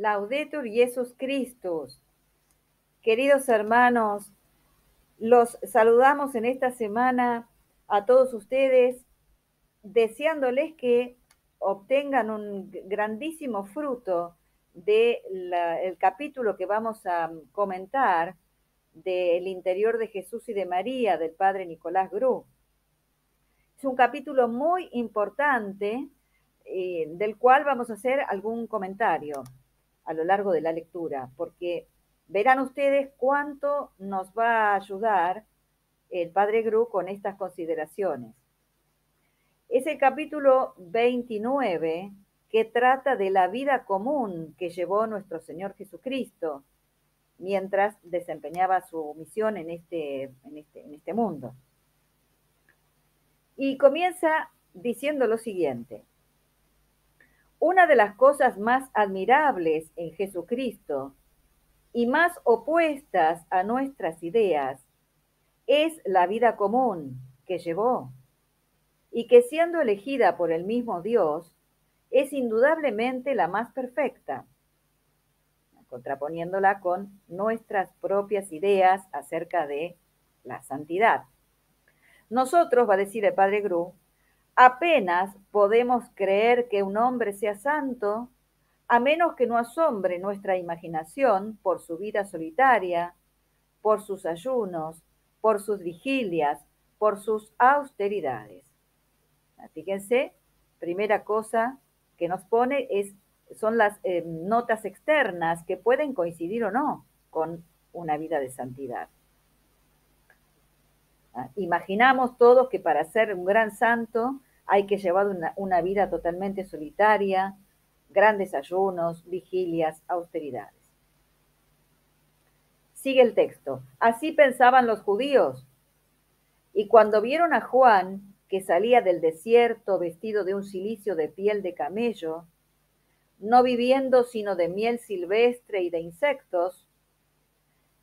Laudetur Jesus Christus. Queridos hermanos, los saludamos en esta semana a todos ustedes, deseándoles que obtengan un grandísimo fruto del capítulo que vamos a comentar del interior de Jesús y de María del padre Nicolás Gru. Es un capítulo muy importante eh, del cual vamos a hacer algún comentario a lo largo de la lectura, porque verán ustedes cuánto nos va a ayudar el padre Gru con estas consideraciones. Es el capítulo 29 que trata de la vida común que llevó nuestro Señor Jesucristo mientras desempeñaba su misión en este, en este, en este mundo. Y comienza diciendo lo siguiente. Una de las cosas más admirables en Jesucristo y más opuestas a nuestras ideas es la vida común que llevó y que siendo elegida por el mismo Dios, es indudablemente la más perfecta, contraponiéndola con nuestras propias ideas acerca de la santidad. Nosotros, va a decir el padre Gru, apenas podemos creer que un hombre sea santo a menos que no asombre nuestra imaginación por su vida solitaria, por sus ayunos, por sus vigilias, por sus austeridades. Fíjense, primera cosa que nos pone es, son las eh, notas externas que pueden coincidir o no con una vida de santidad. Imaginamos todos que para ser un gran santo hay que llevar una, una vida totalmente solitaria, grandes ayunos, vigilias, austeridades. Sigue el texto. Así pensaban los judíos. Y cuando vieron a Juan, que salía del desierto vestido de un cilicio de piel de camello, no viviendo sino de miel silvestre y de insectos,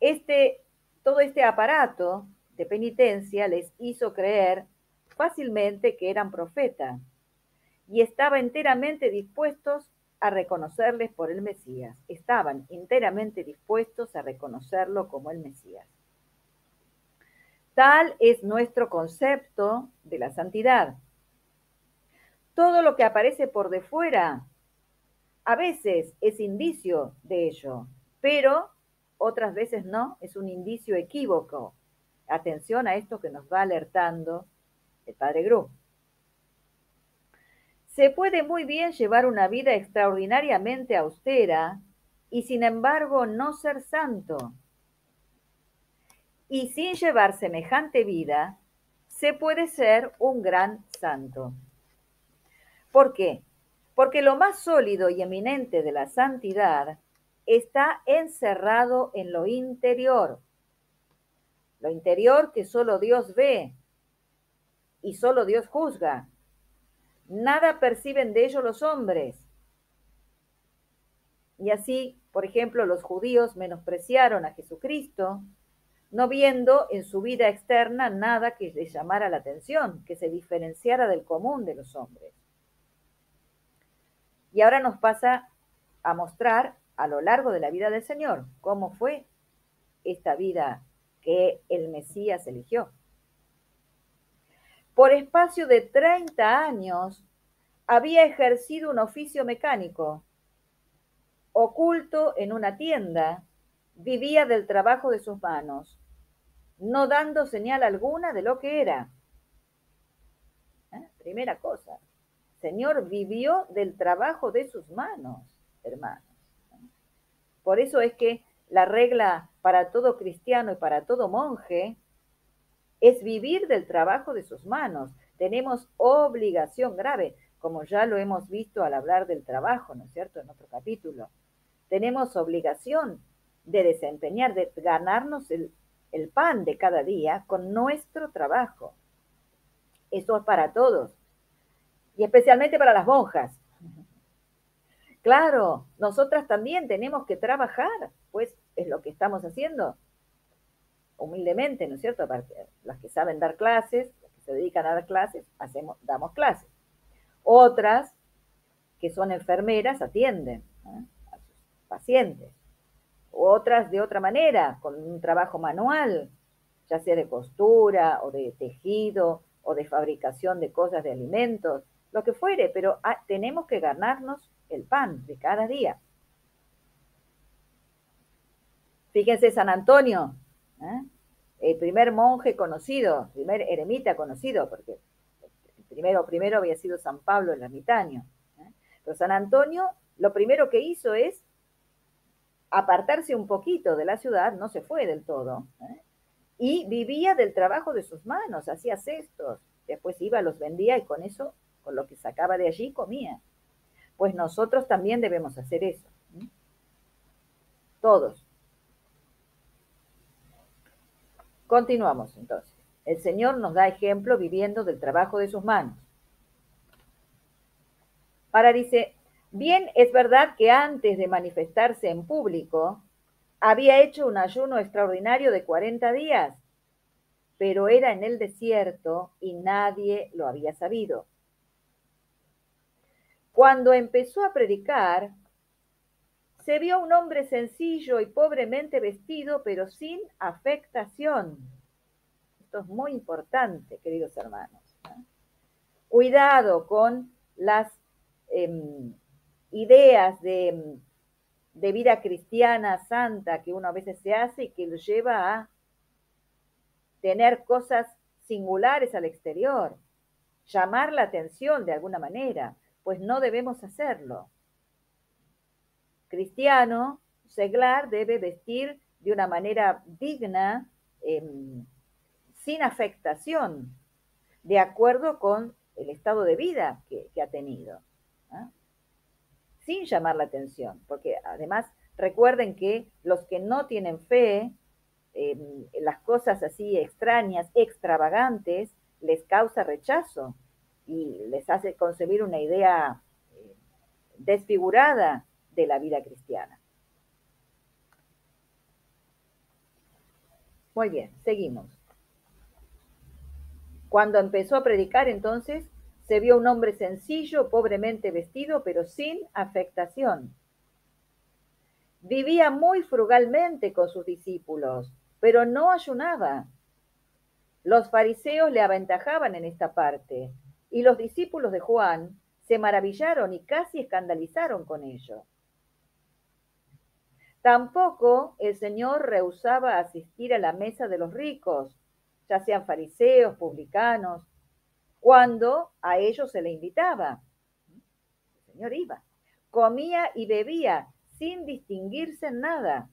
este, todo este aparato de penitencia les hizo creer fácilmente que eran profetas y estaban enteramente dispuestos a reconocerles por el Mesías. Estaban enteramente dispuestos a reconocerlo como el Mesías. Tal es nuestro concepto de la santidad. Todo lo que aparece por de fuera a veces es indicio de ello, pero otras veces no, es un indicio equívoco Atención a esto que nos va alertando el padre Gru. Se puede muy bien llevar una vida extraordinariamente austera y sin embargo no ser santo. Y sin llevar semejante vida, se puede ser un gran santo. ¿Por qué? Porque lo más sólido y eminente de la santidad está encerrado en lo interior, lo interior que solo Dios ve y solo Dios juzga. Nada perciben de ello los hombres. Y así, por ejemplo, los judíos menospreciaron a Jesucristo, no viendo en su vida externa nada que les llamara la atención, que se diferenciara del común de los hombres. Y ahora nos pasa a mostrar a lo largo de la vida del Señor cómo fue esta vida que el Mesías eligió. Por espacio de 30 años había ejercido un oficio mecánico. Oculto en una tienda, vivía del trabajo de sus manos, no dando señal alguna de lo que era. ¿Eh? Primera cosa, Señor vivió del trabajo de sus manos, hermanos. Por eso es que la regla para todo cristiano y para todo monje es vivir del trabajo de sus manos. Tenemos obligación grave, como ya lo hemos visto al hablar del trabajo, ¿no es cierto?, en otro capítulo. Tenemos obligación de desempeñar, de ganarnos el, el pan de cada día con nuestro trabajo. Eso es para todos, y especialmente para las monjas. Claro, nosotras también tenemos que trabajar, pues es lo que estamos haciendo humildemente, ¿no es cierto? Las que saben dar clases, las que se dedican a dar clases, hacemos, damos clases. Otras que son enfermeras atienden pacientes, otras de otra manera, con un trabajo manual, ya sea de costura o de tejido o de fabricación de cosas de alimentos, lo que fuere, pero ah, tenemos que ganarnos el pan de cada día. Fíjense San Antonio, ¿eh? el primer monje conocido, el primer eremita conocido, porque primero, primero había sido San Pablo el ermitaño. ¿eh? Pero San Antonio lo primero que hizo es apartarse un poquito de la ciudad, no se fue del todo, ¿eh? y vivía del trabajo de sus manos, hacía cestos, después iba, los vendía y con eso, con lo que sacaba de allí, comía. Pues nosotros también debemos hacer eso. Todos. Continuamos entonces. El Señor nos da ejemplo viviendo del trabajo de sus manos. Ahora dice, bien es verdad que antes de manifestarse en público, había hecho un ayuno extraordinario de 40 días, pero era en el desierto y nadie lo había sabido. Cuando empezó a predicar, se vio un hombre sencillo y pobremente vestido, pero sin afectación. Esto es muy importante, queridos hermanos. Cuidado con las em, ideas de de vida cristiana santa que uno a veces se hace y que lo lleva a tener cosas singulares al exterior, llamar la atención de alguna manera, pues no debemos hacerlo. Cristiano, seglar, debe vestir de una manera digna, em, sin afectación, de acuerdo con el estado de vida que, ha tenido sin llamar la atención, porque además recuerden que los que no tienen fe, em, las cosas así extrañas, extravagantes, les causa rechazo y les hace concebir una idea eh, desfigurada de la vida cristiana. Muy bien, seguimos. Cuando empezó a predicar entonces, se vio un hombre sencillo, pobremente vestido, pero sin afectación. Vivía muy frugalmente con sus discípulos, pero no ayunaba. Los fariseos le aventajaban en esta parte, y los discípulos de Juan se maravillaron y casi escandalizaron con ello. Tampoco el Señor rehusaba asistir a la mesa de los ricos, ya sean fariseos, publicanos, cuando a ellos se le invitaba. El Señor iba, comía y bebía sin distinguirse en nada.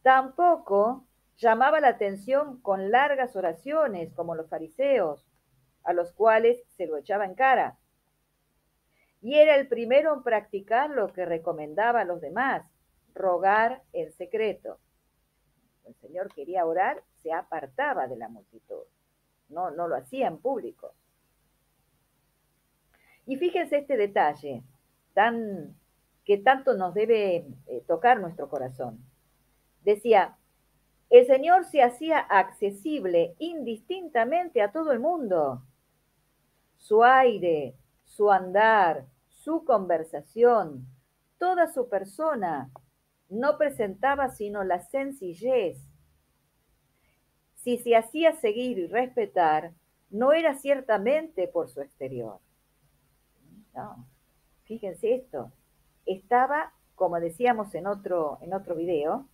Tampoco llamaba la atención con largas oraciones como los fariseos, a los cuales se lo echaba en cara. Y era el primero en practicar lo que recomendaba a los demás, rogar en secreto. El Señor quería orar, se apartaba de la multitud no, no lo hacía en público. Y fíjense este detalle tan, que tanto nos debe eh, tocar nuestro corazón. Decía, el Señor se hacía accesible indistintamente a todo el mundo. Su aire, su andar, su conversación, toda su persona no presentaba sino la sencillez, si se hacía seguir y respetar, no era ciertamente por su exterior. Fíjense esto, estaba, como decíamos en otro, en otro video,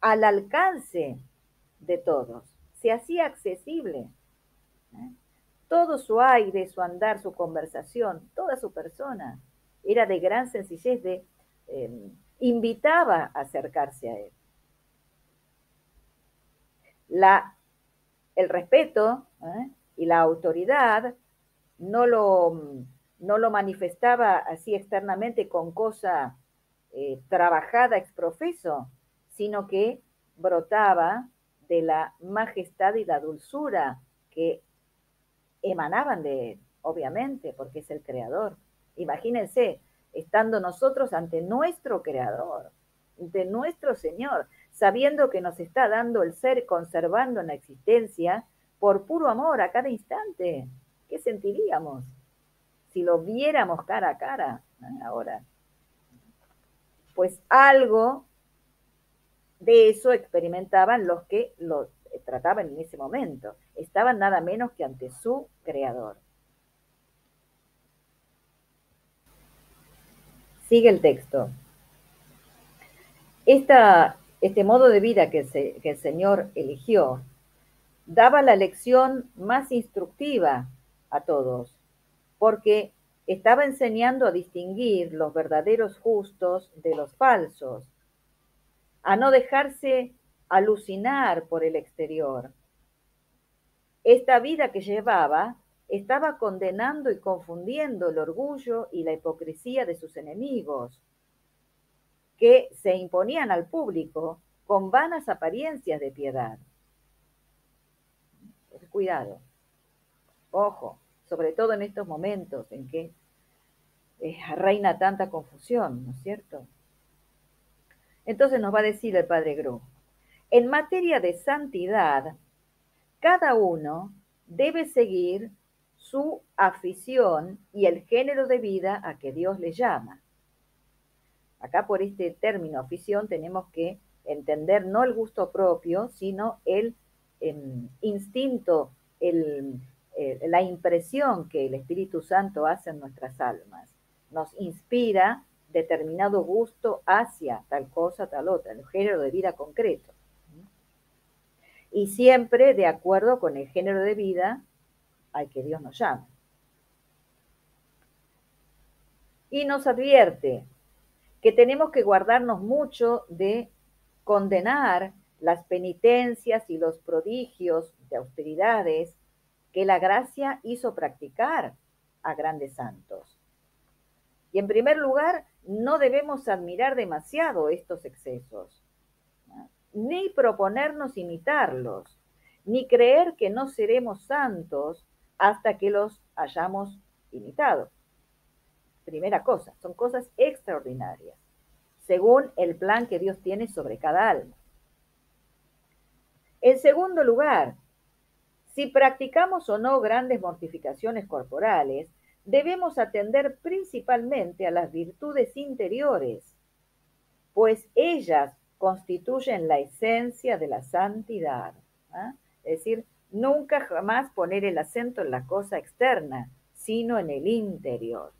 al alcance de todos, se hacía accesible. ¿eh? Todo su aire, su andar, su conversación, toda su persona era de gran sencillez, de, eh, invitaba a acercarse a él la, el respeto ¿eh? y la autoridad no lo, no lo, manifestaba así externamente con cosa eh, trabajada exprofeso, sino que brotaba de la majestad y la dulzura que emanaban de él, obviamente, porque es el creador. Imagínense, estando nosotros ante nuestro creador, de nuestro Señor, sabiendo que nos está dando el ser conservando en la existencia por puro amor a cada instante. ¿Qué sentiríamos si lo viéramos cara a cara ahora? pues algo de eso experimentaban los que lo trataban en ese momento. Estaban nada menos que ante su creador. Sigue el texto. este modo de vida que, que el Señor eligió daba la lección más instructiva a todos, porque estaba enseñando a distinguir los verdaderos justos de los falsos, a no dejarse alucinar por el exterior. Esta vida que llevaba estaba condenando y confundiendo el orgullo y la hipocresía de sus enemigos, que se imponían al público con vanas apariencias de piedad. Cuidado, ojo, sobre todo en estos momentos en que eh, reina tanta confusión, ¿no es cierto? Entonces nos va a decir el Padre Gru, en materia de santidad, cada uno debe seguir su afición y el género de vida a que Dios le llama. Acá por este término afición tenemos que entender no el gusto propio, sino el em, instinto, eh, la impresión que el Espíritu Santo hace en nuestras almas. Nos inspira determinado gusto hacia tal cosa, tal otra, el género de vida concreto. Y siempre de acuerdo con el género de vida al que Dios nos llama. Y nos advierte que tenemos que guardarnos mucho de condenar las penitencias y los prodigios de austeridades que la gracia hizo practicar a grandes santos. Y en primer lugar, no debemos admirar demasiado estos excesos, ni proponernos imitarlos, ni creer que no seremos santos hasta que los hayamos imitado. Primera cosa, son cosas extraordinarias, según el plan que Dios tiene sobre cada alma. En segundo lugar, si practicamos o no grandes mortificaciones corporales, debemos atender principalmente a las virtudes interiores, pues ellas constituyen la esencia de la santidad. ¿ah? Es decir, Nunca jamás poner el acento en la cosa externa, sino en el interior.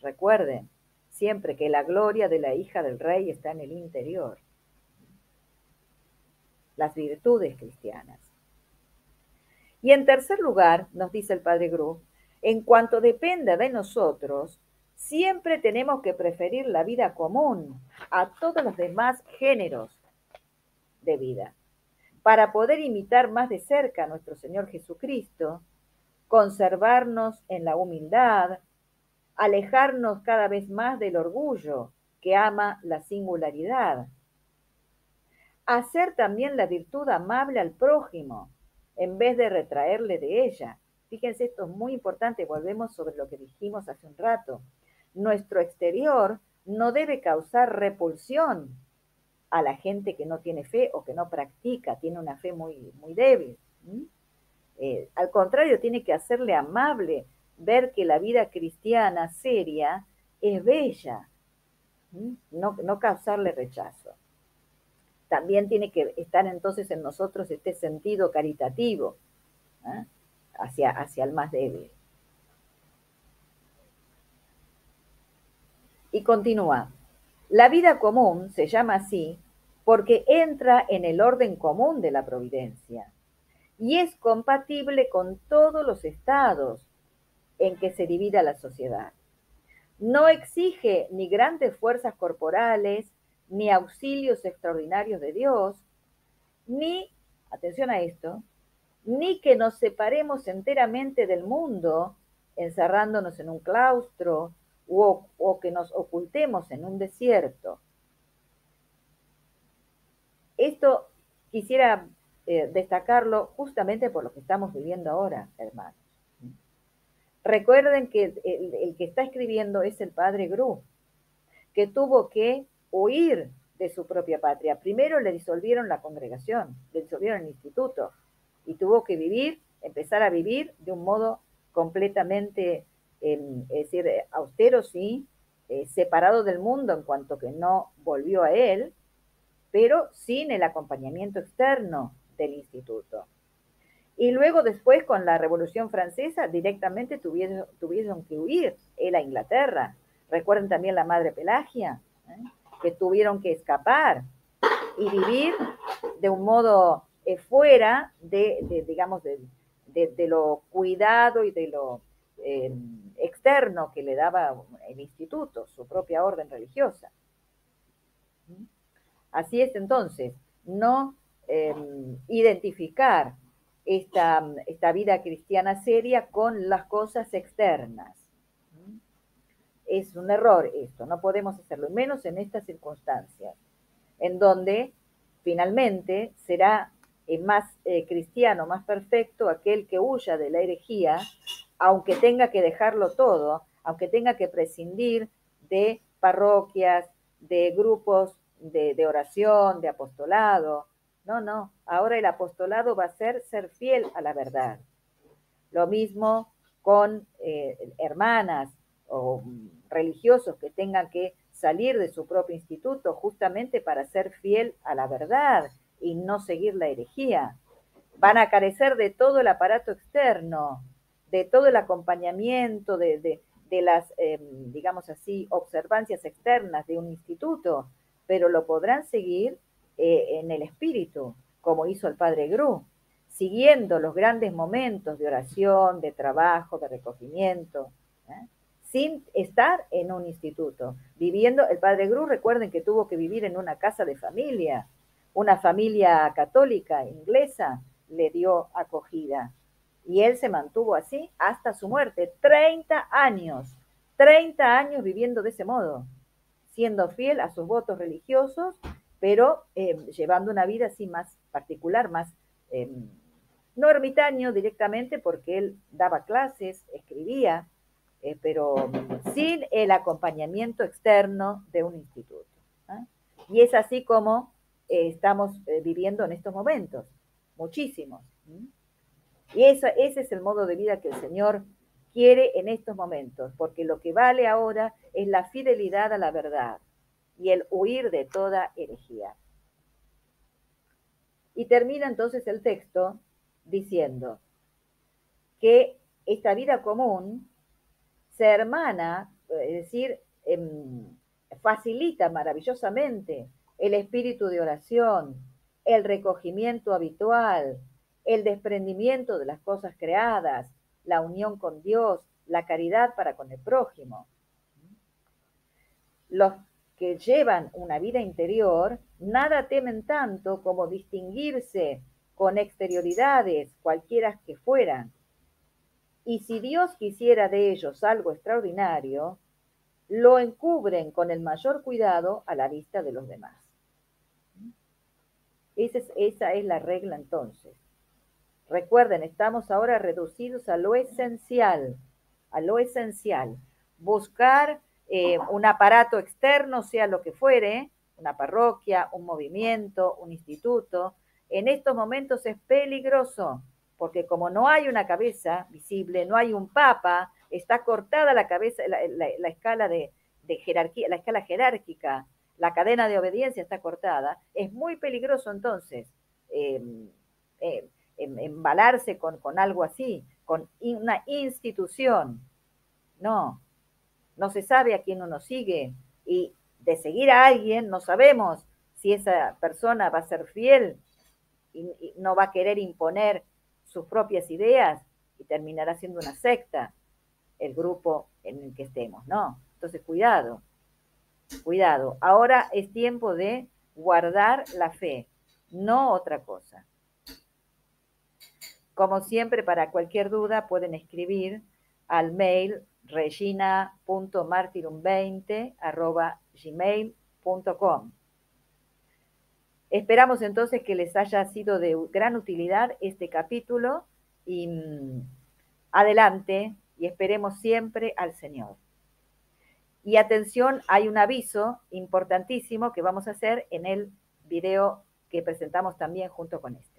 Recuerden siempre que la gloria de la hija del rey está en el interior. Las virtudes cristianas. Y en tercer lugar, nos dice el padre Gru, en cuanto dependa de nosotros, siempre tenemos que preferir la vida común a todos los demás géneros de vida para poder imitar más de cerca a nuestro Señor Jesucristo, conservarnos en la humildad, alejarnos cada vez más del orgullo que ama la singularidad, hacer también la virtud amable al prójimo en vez de retraerle de ella. Fíjense, esto es muy importante, volvemos sobre lo que dijimos hace un rato. Nuestro exterior no debe causar repulsión a la gente que no tiene fe o que no practica, tiene una fe muy, muy débil. Eh, al contrario, tiene que hacerle amable ver que la vida cristiana seria es bella, no, no causarle rechazo. También tiene que estar entonces en nosotros este sentido caritativo ¿ah? hacia, hacia el más débil. Y continúa. La vida común se llama así porque entra en el orden común de la providencia y es compatible con todos los estados en que se divida la sociedad. No exige ni grandes fuerzas corporales, ni auxilios extraordinarios de Dios, ni, atención a esto, ni que nos separemos enteramente del mundo, encerrándonos en un claustro o, que nos ocultemos en un desierto. Esto quisiera eh, destacarlo justamente por lo que estamos viviendo ahora, hermanos. Recuerden que el, el, que está escribiendo es el padre Gru, que tuvo que huir de su propia patria. Primero le disolvieron la congregación, le disolvieron el instituto y tuvo que vivir, empezar a vivir de un modo completamente es decir, austero sí, eh, separado del mundo en cuanto que no volvió a él, pero sin el acompañamiento externo del instituto. Y luego después con la Revolución Francesa directamente tuvieron, tuvieron que huir él a Inglaterra. Recuerden también la madre Pelagia, ¿eh? que tuvieron que escapar y vivir de un modo eh, fuera de, digamos, de, lo cuidado y de lo externo que le daba el instituto, su propia orden religiosa. Así es entonces, no em, identificar esta, esta vida cristiana seria con las cosas externas. Es un error esto, no podemos hacerlo, menos en estas circunstancias, en donde finalmente será más eh, cristiano, más perfecto aquel que huya de la herejía, aunque tenga que dejarlo todo, aunque tenga que prescindir de parroquias, de grupos de, oración, de apostolado, no, no, ahora el apostolado va a ser ser fiel a la verdad. Lo mismo con eh, hermanas o religiosos que tengan que salir de su propio instituto justamente para ser fiel a la verdad y no seguir la herejía. Van a carecer de todo el aparato externo, de todo el acompañamiento, de, las, em, digamos así, observancias externas de un instituto, pero lo podrán seguir eh, en el espíritu, como hizo el padre Gru, siguiendo los grandes momentos de oración, de trabajo, de recogimiento, ¿eh? sin estar en un instituto, viviendo, el padre Gru, recuerden que tuvo que vivir en una casa de familia, una familia católica inglesa le dio acogida. Y él se mantuvo así hasta su muerte, 30 años, 30 años viviendo de ese modo, siendo fiel a sus votos religiosos pero eh, llevando una vida así más particular, más, eh, no ermitaño directamente, porque él daba clases, escribía, eh, pero sin el acompañamiento externo de un instituto. ¿ah? Y es así como estamos viviendo en estos momentos, muchísimos. Y ese es el modo de vida que el Señor quiere en estos momentos, porque lo que vale ahora es la fidelidad a la verdad y el huir de toda herejía. Y termina entonces el texto diciendo que esta vida común se hermana, es decir, em, facilita maravillosamente el espíritu de oración, el recogimiento habitual, el desprendimiento de las cosas creadas, la unión con Dios, la caridad para con el prójimo. Los que llevan una vida interior, nada temen tanto como distinguirse con exterioridades, cualquiera que fueran. Y si Dios quisiera de ellos algo extraordinario, lo encubren con el mayor cuidado a la vista de los demás. Esa es, esa es la regla entonces. Recuerden, estamos ahora reducidos a lo esencial, a lo esencial. Buscar eh, un aparato externo, sea lo que fuere, una parroquia, un movimiento, un instituto, en estos momentos es peligroso, porque como no hay una cabeza visible, no hay un papa, está cortada la cabeza, la, escala de, jerarquía, la escala jerárquica, la cadena de obediencia está cortada, es muy peligroso entonces em, em, embalarse con, con algo así, con una institución. No, no se sabe a quién uno sigue y de seguir a alguien no sabemos si esa persona va a ser fiel y, no va a querer imponer sus propias ideas y terminará siendo una secta el grupo en el que estemos, ¿no? Entonces, cuidado, cuidado. Ahora es tiempo de guardar la fe, no otra cosa. Como siempre, para cualquier duda pueden escribir al mail regina.martirum20 Esperamos entonces que les haya sido de gran utilidad este capítulo y mm, adelante y esperemos siempre al Señor. Y atención, hay un aviso importantísimo que vamos a hacer en el video que presentamos también junto con este.